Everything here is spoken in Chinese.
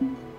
嗯